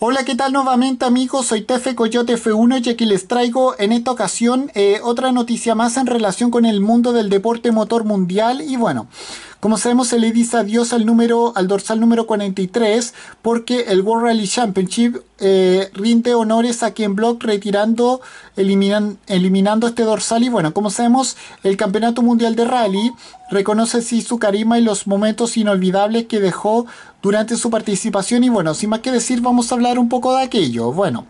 Hola, ¿qué tal nuevamente amigos? Soy Tefe Coyote F1 y aquí les traigo en esta ocasión eh, otra noticia más en relación con el mundo del deporte motor mundial y bueno, como sabemos se le dice adiós al número, al dorsal número 43 porque el World Rally Championship eh, rinde honores a Ken Block retirando, eliminando este dorsal y bueno, como sabemos el Campeonato Mundial de Rally reconoce sí su carisma y los momentos inolvidables que dejó durante su participación y bueno, sin más que decir vamos a hablar un poco de aquello. Bueno,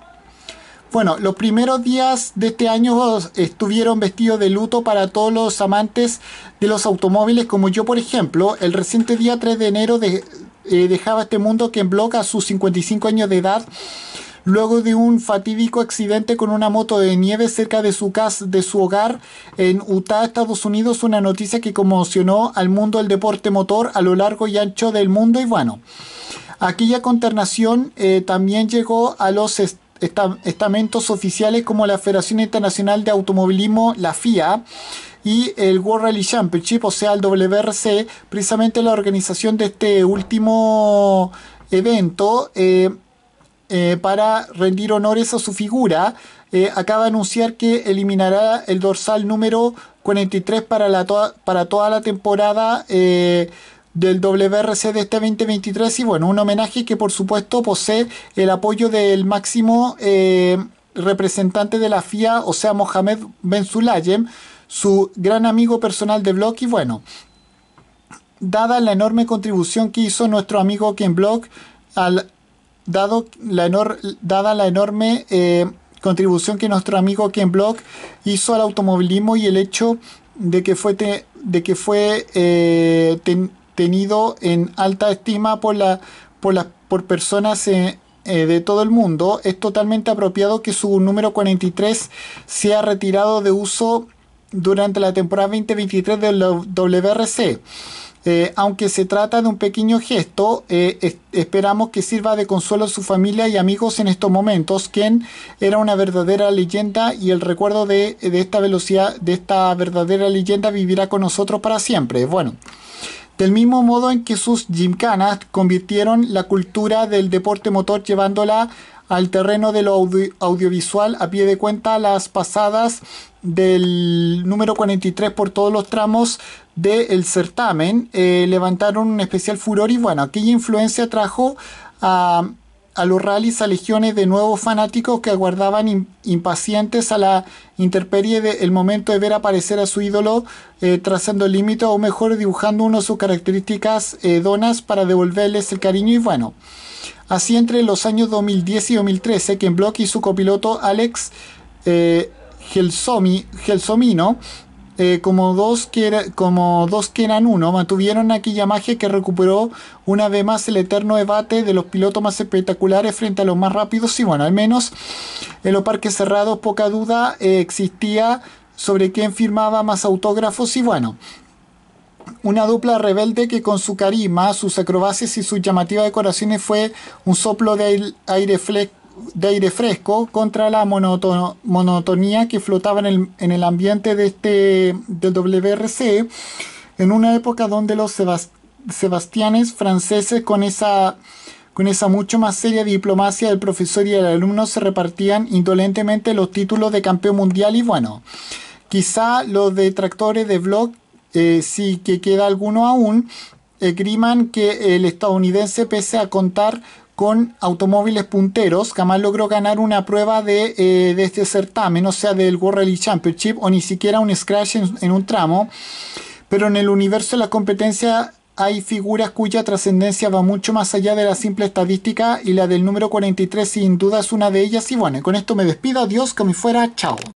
bueno, los primeros días de este año estuvieron vestidos de luto para todos los amantes de los automóviles, como yo por ejemplo, el reciente día 3 de enero de, eh, dejaba este mundo que en bloque a sus 55 años de edad luego de un fatídico accidente con una moto de nieve cerca de su casa, de su hogar en Utah, Estados Unidos, una noticia que conmocionó al mundo del deporte motor a lo largo y ancho del mundo. Y bueno, aquella consternación eh, también llegó a los estamentos oficiales como la Federación Internacional de Automovilismo, la FIA, y el World Rally Championship, o sea, el WRC, precisamente la organización de este último evento. Eh, eh, para rendir honores a su figura, eh, acaba de anunciar que eliminará el dorsal número 43 para, la para toda la temporada del WRC de este 2023 y bueno, un homenaje que por supuesto posee el apoyo del máximo representante de la FIA, o sea, Mohamed Ben Sulayem, su gran amigo personal de Block y bueno, dada la enorme contribución que hizo nuestro amigo Ken Block al dado la dada la enorme eh, contribución que nuestro amigo Ken Block hizo al automovilismo y el hecho de que fue, de que fue eh, tenido en alta estima por, la, por, por personas eh, de todo el mundo, es totalmente apropiado que su número 43 sea retirado de uso durante la temporada 2023 del WRC. Eh, aunque se trata de un pequeño gesto, eh, esperamos que sirva de consuelo a su familia y amigos en estos momentos, quien era una verdadera leyenda y el recuerdo de, esta velocidad, de esta verdadera leyenda vivirá con nosotros para siempre. Bueno. Del mismo modo en que sus gimcanas convirtieron la cultura del deporte motor llevándola al terreno de lo audiovisual a pie de cuenta las pasadas del número 43 por todos los tramos del certamen eh, levantaron un especial furor y bueno, aquella influencia trajo a, los rallies a legiones de nuevos fanáticos que aguardaban impacientes a la interperie del momento de ver aparecer a su ídolo eh, trazando el límite o mejor dibujando uno de sus características eh, donas para devolverles el cariño y bueno, así entre los años 2010 y 2013 Ken Block y su copiloto Alex Gelsomino eh, como, dos que como dos que eran uno, mantuvieron aquella magia que recuperó una vez más el eterno debate de los pilotos más espectaculares frente a los más rápidos. Y bueno, al menos en los parques cerrados poca duda eh, existía sobre quién firmaba más autógrafos y bueno. Una dupla rebelde que con su carisma, sus acrobacias y sus llamativas decoraciones fue un soplo de aire fresco de aire fresco contra la monotonía que flotaba en el, en el, ambiente de este, del WRC en una época donde los sebastianes franceses con esa, con esa mucho más seria diplomacia del profesor y el alumno se repartían indolentemente los títulos de campeón mundial y bueno, quizá los detractores de Vlog, eh, si que queda alguno aún, esgriman que el estadounidense pese a contar con automóviles punteros, jamás logró ganar una prueba de, eh, este certamen, o sea, del World Rally Championship, o ni siquiera un scratch en, un tramo. Pero en el universo de la competencia hay figuras cuya trascendencia va mucho más allá de la simple estadística y la del número 43 sin duda es una de ellas. Y bueno, con esto me despido. Adiós, que me fuera. Chao.